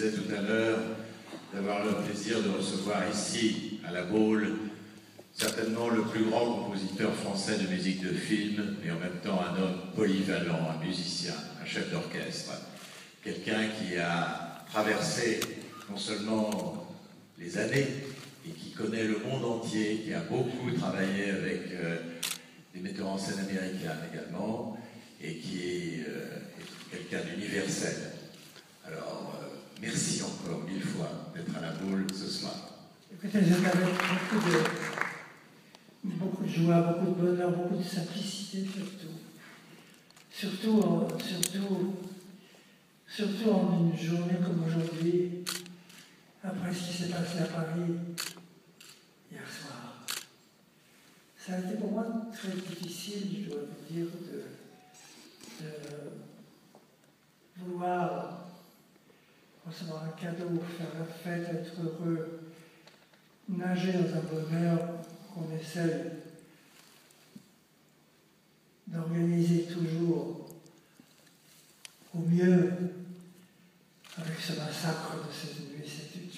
disais tout à l'heure, d'avoir le plaisir de recevoir ici, à la Baule, certainement le plus grand compositeur français de musique de film, mais en même temps un homme polyvalent, un musicien, un chef d'orchestre, quelqu'un qui a traversé non seulement les années, et qui connaît le monde entier, qui a beaucoup travaillé avec euh, des metteurs en scène américains également, et qui Alors, euh, merci encore mille fois d'être à la boule ce soir. Écoutez, j'ai avec beaucoup de, beaucoup de joie, beaucoup de bonheur, beaucoup de simplicité surtout. Surtout, surtout, surtout en une journée comme aujourd'hui, après ce qui s'est passé à Paris hier soir. Ça a été pour moi très difficile, je dois vous dire, recevoir un cadeau, faire la fête, être heureux, nager dans un bonheur qu'on essaie d'organiser toujours au mieux avec ce massacre de cette nuit, c'est une